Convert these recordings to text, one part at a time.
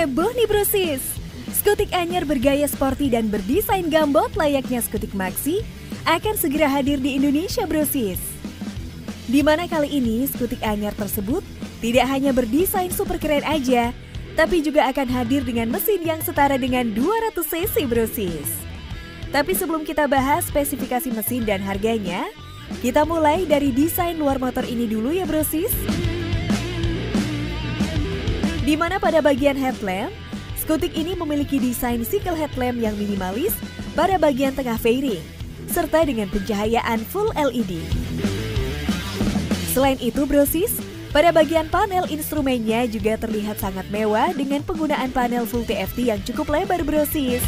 Heboh nih brosis! Skutik anyar bergaya sporty dan berdesain gambot layaknya skutik maxi akan segera hadir di Indonesia brosis. Di mana kali ini skutik anyar tersebut tidak hanya berdesain super keren aja, tapi juga akan hadir dengan mesin yang setara dengan 200 cc brosis. Tapi sebelum kita bahas spesifikasi mesin dan harganya, kita mulai dari desain luar motor ini dulu ya brosis. Di mana pada bagian headlamp, skutik ini memiliki desain single headlamp yang minimalis pada bagian tengah fairing, serta dengan pencahayaan full LED. Selain itu brosis, pada bagian panel instrumennya juga terlihat sangat mewah dengan penggunaan panel full TFT yang cukup lebar brosis.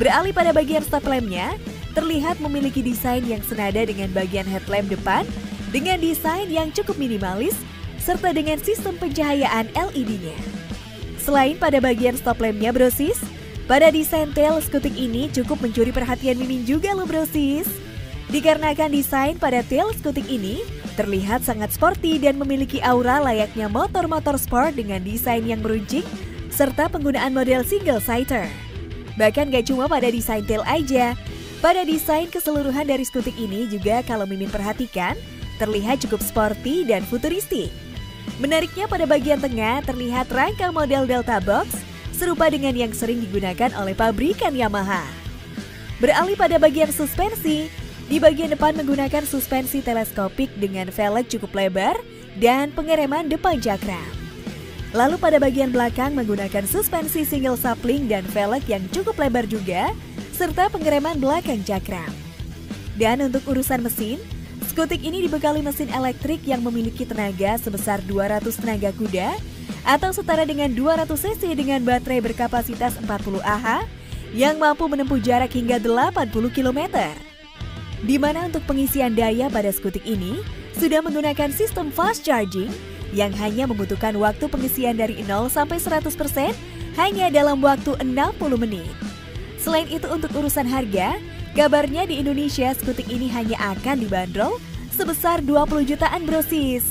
Beralih pada bagian stop lampnya, terlihat memiliki desain yang senada dengan bagian headlamp depan dengan desain yang cukup minimalis serta dengan sistem pencahayaan LED-nya. Selain pada bagian stop lampnya brosis, pada desain tail skutik ini cukup mencuri perhatian Mimin juga loh brosis. Dikarenakan desain pada tail skutik ini terlihat sangat sporty dan memiliki aura layaknya motor-motor sport dengan desain yang meruncing serta penggunaan model single sighter. Bahkan gak cuma pada desain tail aja, pada desain keseluruhan dari skutik ini juga kalau Mimin perhatikan terlihat cukup sporty dan futuristik. Menariknya pada bagian tengah terlihat rangka model Delta Box serupa dengan yang sering digunakan oleh pabrikan Yamaha. Beralih pada bagian suspensi, di bagian depan menggunakan suspensi teleskopik dengan velg cukup lebar dan pengereman depan cakram. Lalu pada bagian belakang menggunakan suspensi single sapling dan velg yang cukup lebar juga, serta pengereman belakang cakram. Dan untuk urusan mesin, Skutik ini dibekali mesin elektrik yang memiliki tenaga sebesar 200 tenaga kuda atau setara dengan 200 cc dengan baterai berkapasitas 40 Ah yang mampu menempuh jarak hingga 80 km. Di mana untuk pengisian daya pada skutik ini sudah menggunakan sistem fast charging yang hanya membutuhkan waktu pengisian dari 0 sampai 100% hanya dalam waktu 60 menit. Selain itu untuk urusan harga, Kabarnya di Indonesia skutik ini hanya akan dibanderol sebesar 20 jutaan brosis.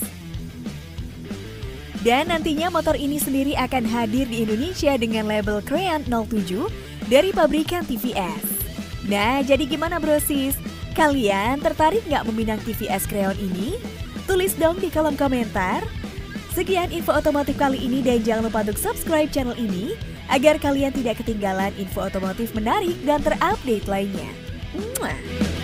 Dan nantinya motor ini sendiri akan hadir di Indonesia dengan label Crean 07 dari pabrikan TVS. Nah, jadi gimana brosis? Kalian tertarik nggak meminang TVS Creon ini? Tulis dong di kolom komentar. Sekian info otomotif kali ini dan jangan lupa untuk subscribe channel ini agar kalian tidak ketinggalan info otomotif menarik dan terupdate lainnya. Mua.